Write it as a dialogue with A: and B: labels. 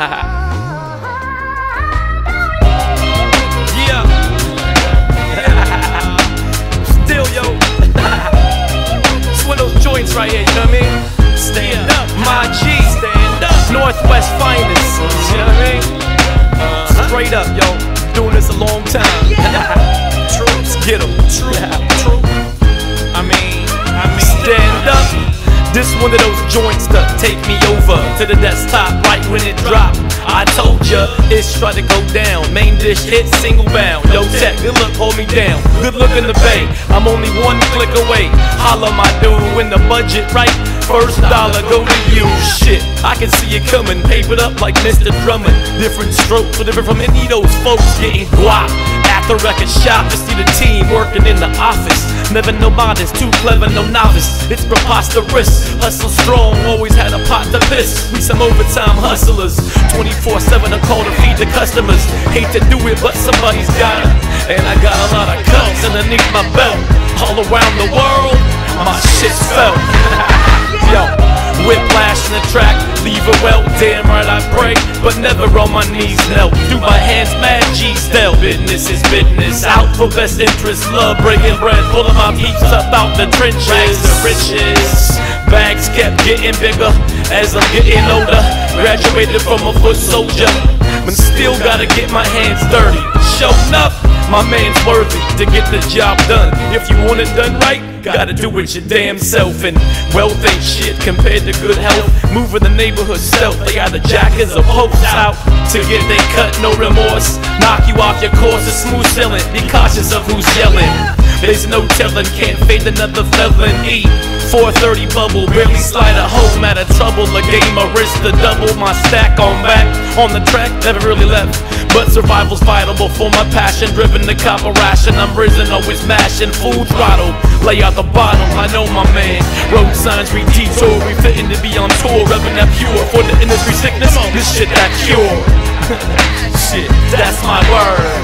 A: Yeah. Still, yo. it's one of those joints right here, you know what I mean? Stand up, my G. Stand up. Northwest finest. You know what I mean? Uh-huh. Straight up, yo. Doing this a long time. Yeah. Troops, get 'em. True, This one of those joints to take me over to the desktop right when it drop. I told ya, it's try to go down. Main dish hit single bound. Yo, tech, good luck, hold me down. Good luck in the bay. I'm only one click away. Holla, my dude, when the budget right. First dollar go to you. Shit, I can see it coming. Papered up like Mr. Drummond. Different strokes, so different from any of those folks getting guap. At the record shop to see the team working in the office. Never no modest, too clever, no novice. It's preposterous. Hustle strong, always had a pot to piss. We some overtime hustlers. 24 7 a call to feed the customers. Hate to do it, but somebody's gotta. And I got a lot of cuts underneath my belt. All around the world, my shit's felt. Yo, whiplash in the track, leave a well. Damn right I pray, but never on my knees knelt. Do my hands mad G style. Business is business. Out for best interest, love breaking bread. Pulling my peeps up out the trenches. Rags to riches. Bags kept getting bigger as I'm getting older. Graduated from a foot soldier, but still gotta get my hands dirty. Showing up. My man's worthy to get the job done. If you want it done right, gotta do it your damn self. And wealth ain't shit compared to good health. Moving the neighborhood stealth, they got the jackets of hopes out to get they cut, no remorse. Knock you off your course, a smooth sailing. Be cautious of who's yelling. There's no telling, can't fade another felon. E 430 bubble, barely slide a home out of trouble. A game of risk to double my stack on back. On the track, never really left. But survival's vital for my passion. Driven to cop a ration, I'm risen, always mashing. Full throttle, lay out the bottle. I know my man. Road signs read detour, we fitting to be on tour. Rubbing that pure for the industry sickness. This shit that cure. shit, that's my word.